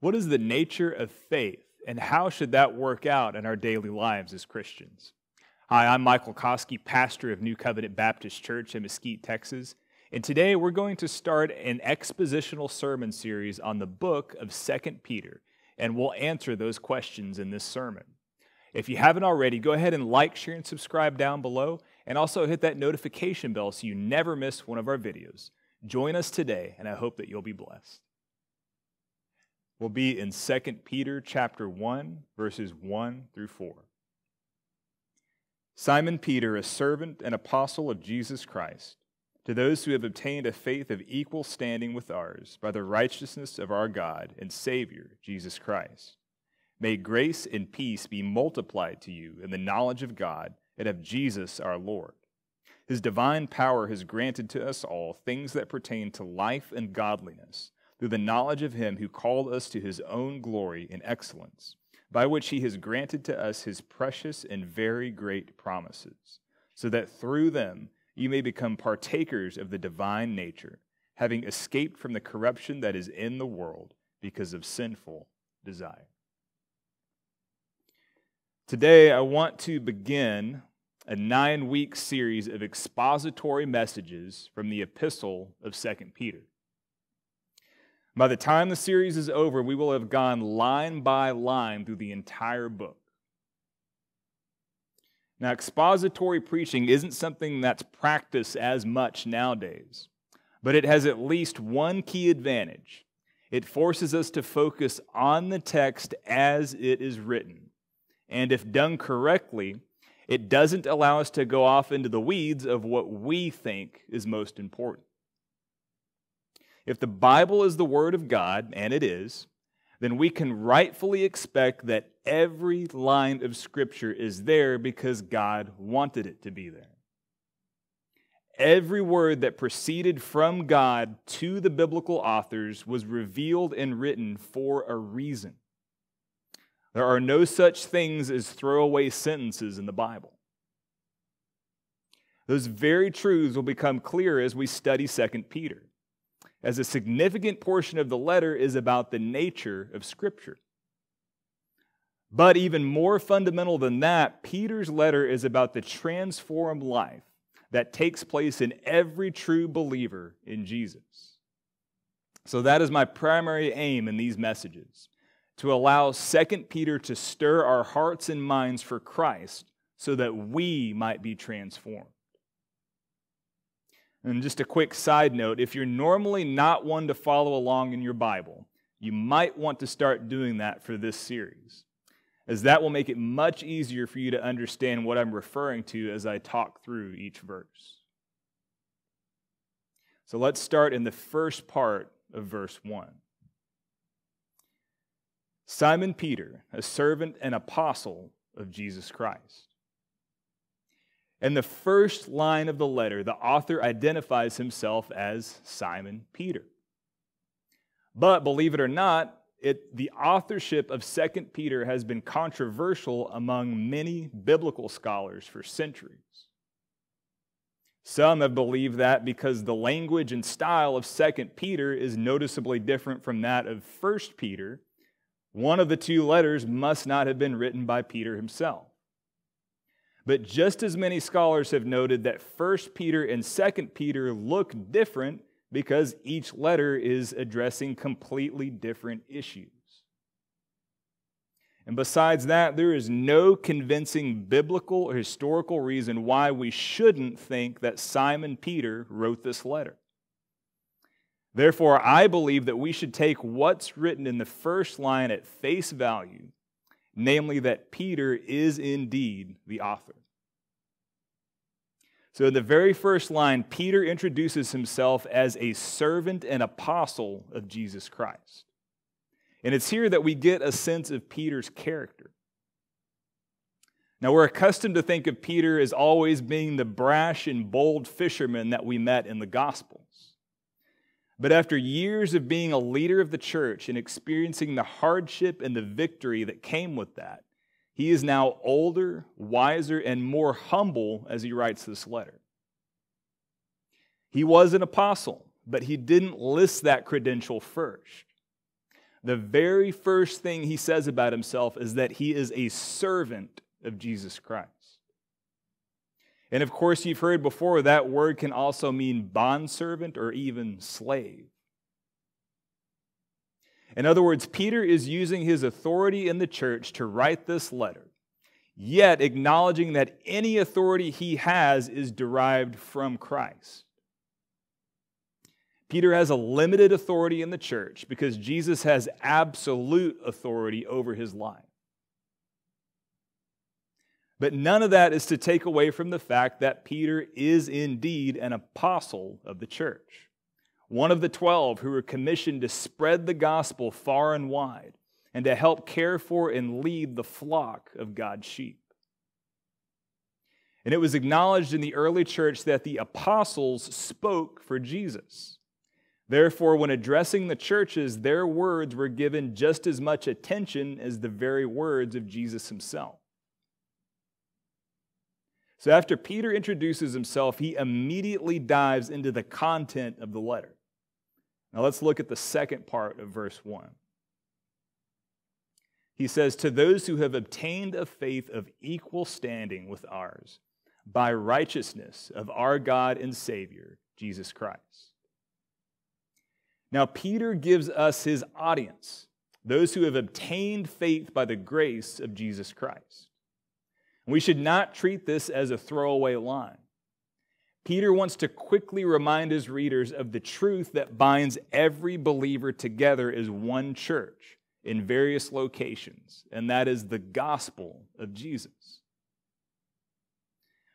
What is the nature of faith, and how should that work out in our daily lives as Christians? Hi, I'm Michael Koski, pastor of New Covenant Baptist Church in Mesquite, Texas. And today we're going to start an expositional sermon series on the book of 2 Peter, and we'll answer those questions in this sermon. If you haven't already, go ahead and like, share, and subscribe down below, and also hit that notification bell so you never miss one of our videos. Join us today, and I hope that you'll be blessed will be in 2 Peter chapter 1 verses 1 through 4. Simon Peter, a servant and apostle of Jesus Christ, to those who have obtained a faith of equal standing with ours by the righteousness of our God and Savior, Jesus Christ. May grace and peace be multiplied to you in the knowledge of God and of Jesus our Lord. His divine power has granted to us all things that pertain to life and godliness through the knowledge of him who called us to his own glory and excellence, by which he has granted to us his precious and very great promises, so that through them you may become partakers of the divine nature, having escaped from the corruption that is in the world because of sinful desire. Today, I want to begin a nine week series of expository messages from the epistle of 2 Peter. By the time the series is over, we will have gone line by line through the entire book. Now, expository preaching isn't something that's practiced as much nowadays, but it has at least one key advantage. It forces us to focus on the text as it is written. And if done correctly, it doesn't allow us to go off into the weeds of what we think is most important. If the Bible is the Word of God, and it is, then we can rightfully expect that every line of Scripture is there because God wanted it to be there. Every word that proceeded from God to the biblical authors was revealed and written for a reason. There are no such things as throwaway sentences in the Bible. Those very truths will become clear as we study 2 Peter as a significant portion of the letter is about the nature of Scripture. But even more fundamental than that, Peter's letter is about the transformed life that takes place in every true believer in Jesus. So that is my primary aim in these messages to allow 2 Peter to stir our hearts and minds for Christ so that we might be transformed. And just a quick side note if you're normally not one to follow along in your Bible, you might want to start doing that for this series, as that will make it much easier for you to understand what I'm referring to as I talk through each verse. So let's start in the first part of verse 1. Simon Peter, a servant and apostle of Jesus Christ in the first line of the letter, the author identifies himself as Simon Peter. But believe it or not, it, the authorship of 2 Peter has been controversial among many biblical scholars for centuries. Some have believed that because the language and style of 2 Peter is noticeably different from that of 1 Peter, one of the two letters must not have been written by Peter himself. But just as many scholars have noted that 1 Peter and 2 Peter look different because each letter is addressing completely different issues. And besides that, there is no convincing biblical or historical reason why we shouldn't think that Simon Peter wrote this letter. Therefore, I believe that we should take what's written in the first line at face value, namely that Peter is indeed the author. So, in the very first line, Peter introduces himself as a servant and apostle of Jesus Christ. And it's here that we get a sense of Peter's character. Now, we're accustomed to think of Peter as always being the brash and bold fisherman that we met in the Gospels. But after years of being a leader of the church and experiencing the hardship and the victory that came with that, he is now older, wiser, and more humble as he writes this letter. He was an apostle, but he didn't list that credential first. the very first thing he says about himself is that he is a servant of Jesus Christ. And of course, you've heard before that word can also mean bondservant or even slave. In other words, Peter is using his authority in the church to write this letter, yet acknowledging that any authority he has is derived from Christ. Peter has a limited authority in the church because Jesus has absolute authority over his life. But none of that is to take away from the fact that Peter is indeed an apostle of the church, one of the twelve who were commissioned to spread the gospel far and wide and to help care for and lead the flock of God's sheep. And it was acknowledged in the early church that the apostles spoke for Jesus. Therefore, when addressing the churches, their words were given just as much attention as the very words of Jesus himself. So after Peter introduces himself, he immediately dives into the content of the letter. Now let's look at the second part of verse 1. He says, To those who have obtained a faith of equal standing with ours, by righteousness of our God and Savior, Jesus Christ. Now, Peter gives us his audience, those who have obtained faith by the grace of Jesus Christ. We should not treat this as a throwaway line. Peter wants to quickly remind his readers of the truth that binds every believer together as one church in various locations, and that is the gospel of Jesus.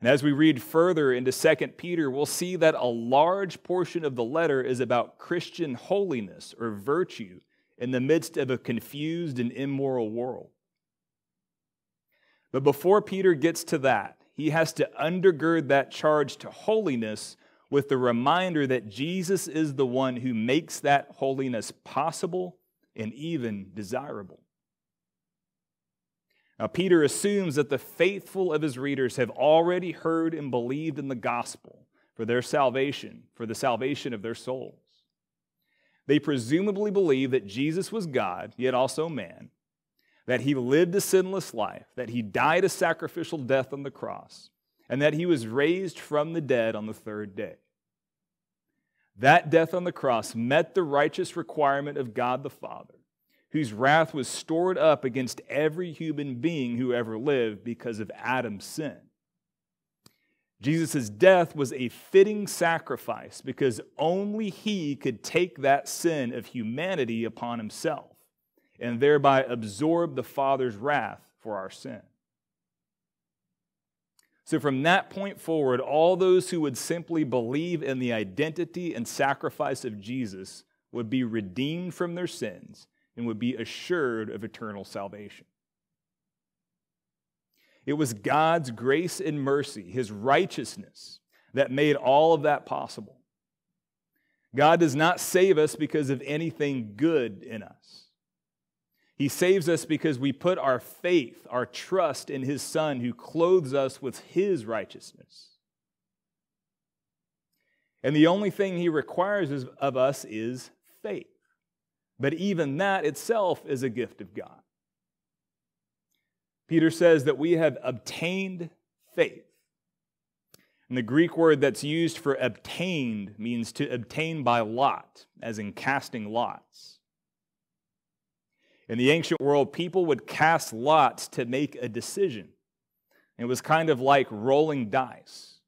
And as we read further into 2 Peter, we'll see that a large portion of the letter is about Christian holiness or virtue in the midst of a confused and immoral world. But before Peter gets to that, he has to undergird that charge to holiness with the reminder that Jesus is the one who makes that holiness possible and even desirable. Now, Peter assumes that the faithful of his readers have already heard and believed in the gospel for their salvation, for the salvation of their souls. They presumably believe that Jesus was God, yet also man, that he lived a sinless life, that he died a sacrificial death on the cross, and that he was raised from the dead on the third day. That death on the cross met the righteous requirement of God the Father, whose wrath was stored up against every human being who ever lived because of Adam's sin. Jesus' death was a fitting sacrifice because only he could take that sin of humanity upon himself and thereby absorb the Father's wrath for our sin. So, from that point forward, all those who would simply believe in the identity and sacrifice of Jesus would be redeemed from their sins and would be assured of eternal salvation. It was God's grace and mercy, His righteousness, that made all of that possible. God does not save us because of anything good in us. He saves us because we put our faith, our trust in His Son who clothes us with His righteousness. And the only thing He requires of us is faith. But even that itself is a gift of God. Peter says that we have obtained faith. And the Greek word that's used for obtained means to obtain by lot, as in casting lots. In the ancient world, people would cast lots to make a decision. It was kind of like rolling dice.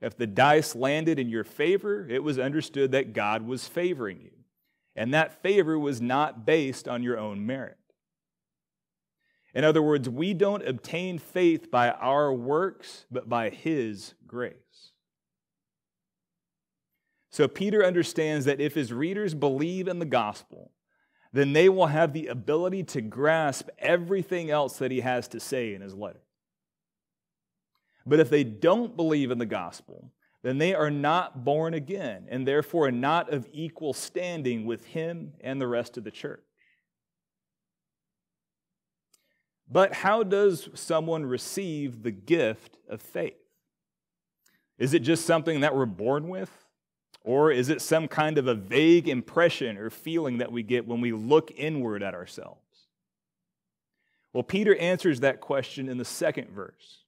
If the dice landed in your favor, it was understood that God was favoring you. And that favor was not based on your own merit. In other words, we don't obtain faith by our works, but by His grace. So Peter understands that if his readers believe in the gospel, then they will have the ability to grasp everything else that he has to say in his letter. But if they don't believe in the gospel, then they are not born again and therefore not of equal standing with him and the rest of the church. But how does someone receive the gift of faith? Is it just something that we're born with? Or is it some kind of a vague impression or feeling that we get when we look inward at ourselves? Well, Peter answers that question in the second verse.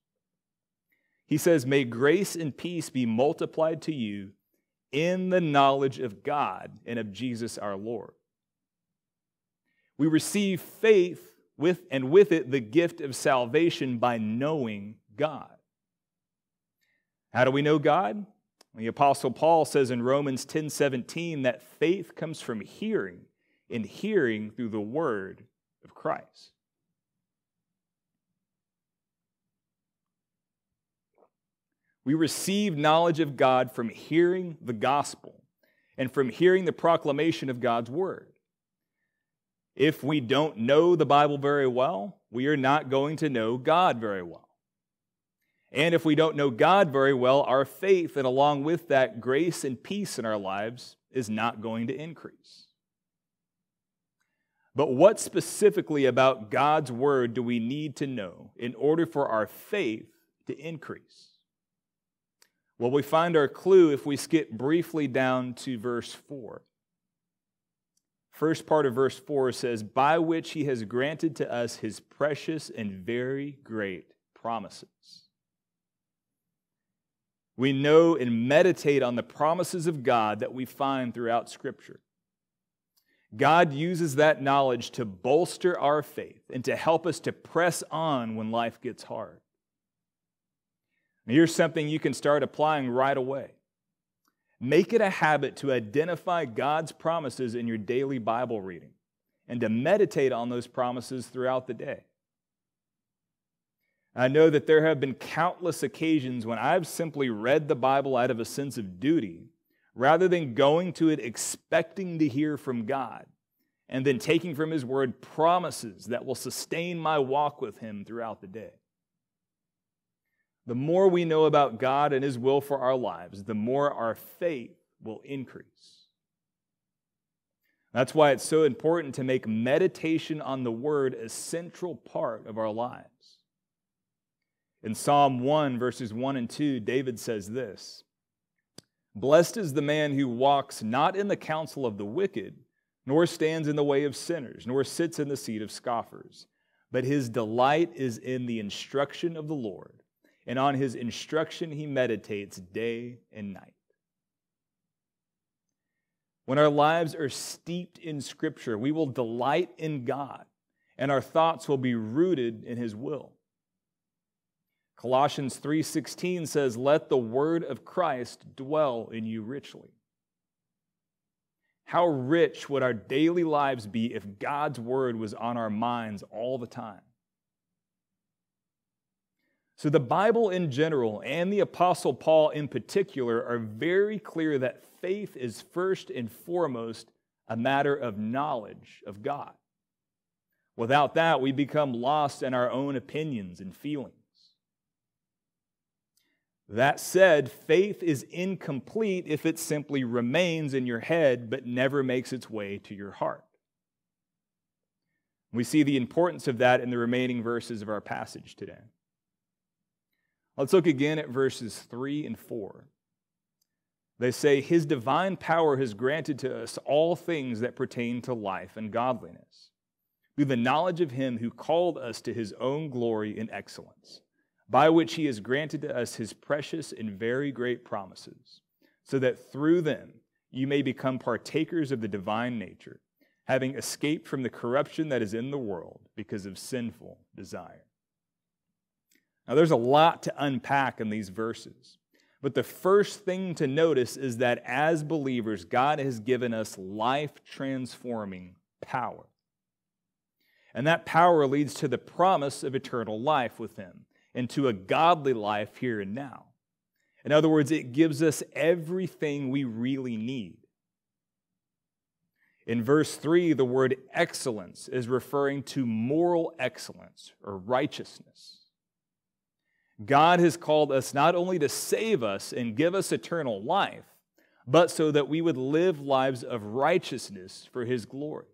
He says, May grace and peace be multiplied to you in the knowledge of God and of Jesus our Lord. We receive faith with and with it the gift of salvation by knowing God. How do we know God? The apostle Paul says in Romans 10:17 that faith comes from hearing and hearing through the word of Christ. We receive knowledge of God from hearing the gospel and from hearing the proclamation of God's word. If we don't know the Bible very well, we are not going to know God very well. And if we don't know God very well, our faith and along with that grace and peace in our lives is not going to increase. But what specifically about God's word do we need to know in order for our faith to increase? Well, we find our clue if we skip briefly down to verse 4. First part of verse 4 says, By which he has granted to us his precious and very great promises. We know and meditate on the promises of God that we find throughout Scripture. God uses that knowledge to bolster our faith and to help us to press on when life gets hard. Here's something you can start applying right away. Make it a habit to identify God's promises in your daily Bible reading and to meditate on those promises throughout the day. I know that there have been countless occasions when I've simply read the Bible out of a sense of duty rather than going to it expecting to hear from God and then taking from His Word promises that will sustain my walk with Him throughout the day the more we know about God and His will for our lives, the more our faith will increase. That's why it's so important to make meditation on the Word a central part of our lives. In Psalm 1, verses 1 and 2, David says this Blessed is the man who walks not in the counsel of the wicked, nor stands in the way of sinners, nor sits in the seat of scoffers, but his delight is in the instruction of the Lord and on his instruction he meditates day and night. When our lives are steeped in Scripture, we will delight in God, and our thoughts will be rooted in his will. Colossians 3:16 says, "Let the word of Christ dwell in you richly." How rich would our daily lives be if God's word was on our minds all the time? So, the Bible in general and the Apostle Paul in particular are very clear that faith is first and foremost a matter of knowledge of God. Without that, we become lost in our own opinions and feelings. That said, faith is incomplete if it simply remains in your head but never makes its way to your heart. We see the importance of that in the remaining verses of our passage today. Let's look again at verses 3 and 4. They say, His divine power has granted to us all things that pertain to life and godliness, through the knowledge of Him who called us to His own glory and excellence, by which He has granted to us His precious and very great promises, so that through them you may become partakers of the divine nature, having escaped from the corruption that is in the world because of sinful desire. Now, there's a lot to unpack in these verses. But the first thing to notice is that as believers, God has given us life transforming power. And that power leads to the promise of eternal life with Him and to a godly life here and now. In other words, it gives us everything we really need. In verse 3, the word excellence is referring to moral excellence or righteousness. God has called us not only to save us and give us eternal life, but so that we would live lives of righteousness for His glory.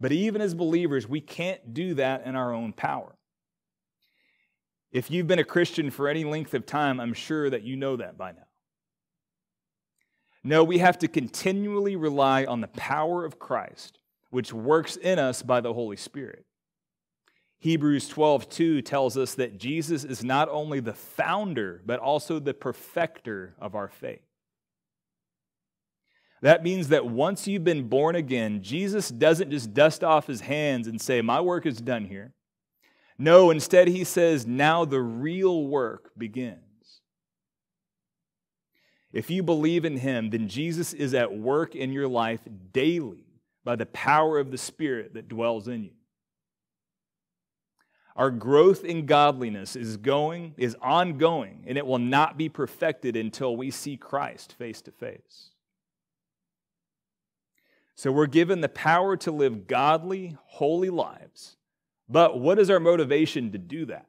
But even as believers, we can't do that in our own power. If you've been a Christian for any length of time, I'm sure that you know that by now. No, we have to continually rely on the power of Christ, which works in us by the Holy Spirit. Hebrews 12:2 tells us that Jesus is not only the founder, but also the perfecter of our faith. That means that once you've been born again, Jesus doesn't just dust off his hands and say, My work is done here. No, instead, he says, Now the real work begins. If you believe in him, then Jesus is at work in your life daily by the power of the Spirit that dwells in you. Our growth in godliness is going is ongoing and it will not be perfected until we see Christ face to face. So we're given the power to live godly, holy lives. But what is our motivation to do that?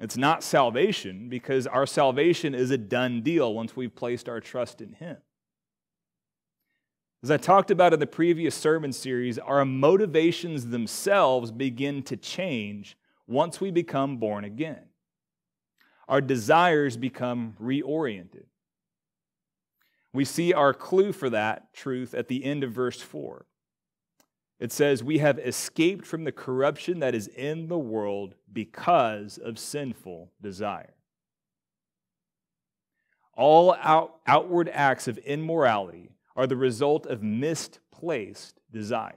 It's not salvation because our salvation is a done deal once we've placed our trust in Him. As I talked about in the previous sermon series, our motivations themselves begin to change once we become born again. Our desires become reoriented. We see our clue for that truth at the end of verse 4. It says, We have escaped from the corruption that is in the world because of sinful desire. All out, outward acts of immorality are the result of misplaced desires.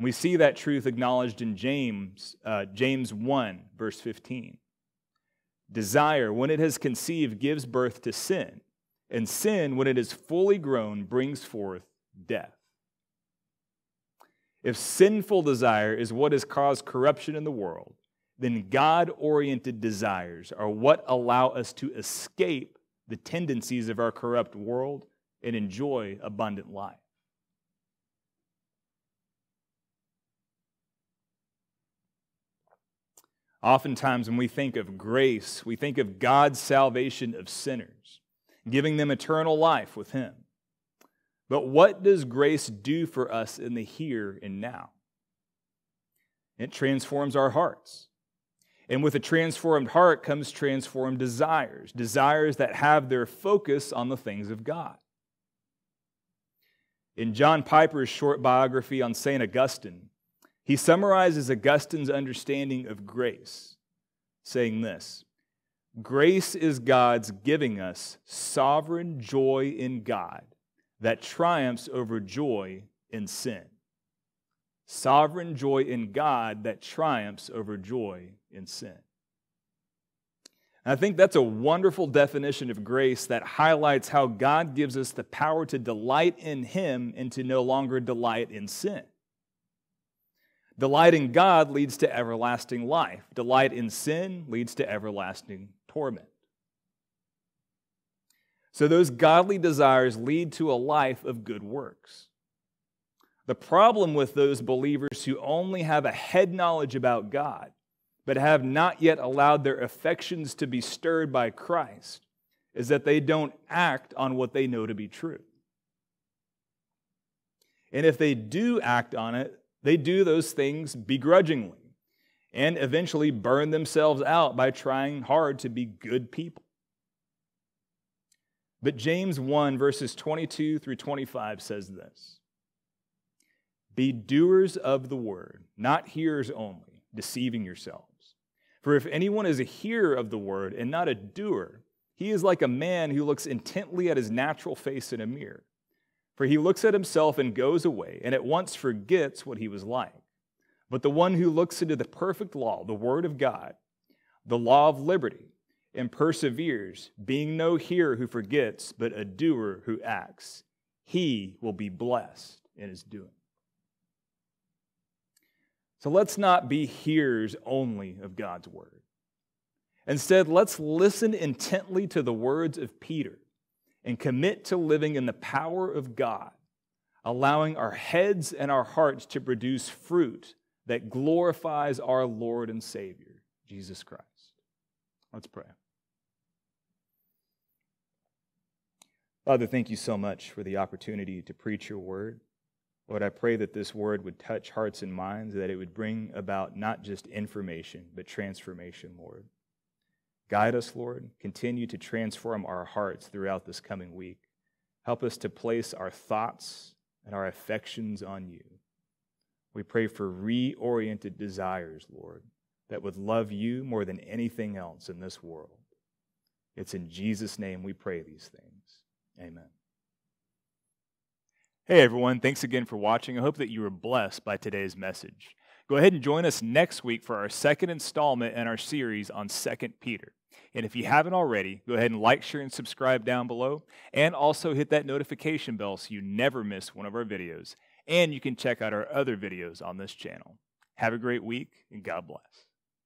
We see that truth acknowledged in James, uh, James 1, verse 15. Desire, when it has conceived, gives birth to sin and sin, when it is fully grown, brings forth death. If sinful desire is what has caused corruption in the world, then God oriented desires are what allow us to escape the tendencies of our corrupt world and enjoy abundant life. Oftentimes, when we think of grace, we think of God's salvation of sinners giving them eternal life with Him. But what does grace do for us in the here and now? It transforms our hearts. And with a transformed heart comes transformed desires, desires that have their focus on the things of God. In John Piper's short biography on St. Augustine, he summarizes Augustine's understanding of grace, saying this Grace is God's giving us sovereign joy in God that triumphs over joy in sin. Sovereign joy in God that triumphs over joy in sin. I think that's a wonderful definition of grace that highlights how God gives us the power to delight in Him and to no longer delight in sin. Delight in God leads to everlasting life. Delight in sin leads to everlasting torment. So, those godly desires lead to a life of good works. The problem with those believers who only have a head knowledge about God, but have not yet allowed their affections to be stirred by Christ, is that they don't act on what they know to be true. And if they do act on it, they do those things begrudgingly and eventually burn themselves out by trying hard to be good people. But James 1, verses 22 through 25 says this Be doers of the word, not hearers only, deceiving yourselves. For if anyone is a hearer of the word and not a doer, he is like a man who looks intently at his natural face in a mirror. For he looks at himself and goes away, and at once forgets what he was like. But the one who looks into the perfect law, the Word of God, the law of liberty, and perseveres, being no hearer who forgets, but a doer who acts, he will be blessed in his doing. So let's not be hearers only of God's Word. Instead, let's listen intently to the words of Peter and commit to living in the power of God, allowing our heads and our hearts to produce fruit that glorifies our Lord and Savior, Jesus Christ. Let's pray. Father, thank you so much for the opportunity to preach your word. Lord, I pray that this word would touch hearts and minds, that it would bring about not just information, but transformation, Lord. Guide us, Lord. Continue to transform our hearts throughout this coming week. Help us to place our thoughts and our affections on you. We pray for reoriented desires, Lord, that would love you more than anything else in this world. It's in Jesus' name we pray these things. Amen. Hey everyone, thanks again for watching. I hope that you were blessed by today's message. Go ahead and join us next week for our second installment in our series on 2 Peter. And if you haven't already, go ahead and like, share, and subscribe down below. And also hit that notification bell so you never miss one of our videos. And you can check out our other videos on this channel. Have a great week, and God bless.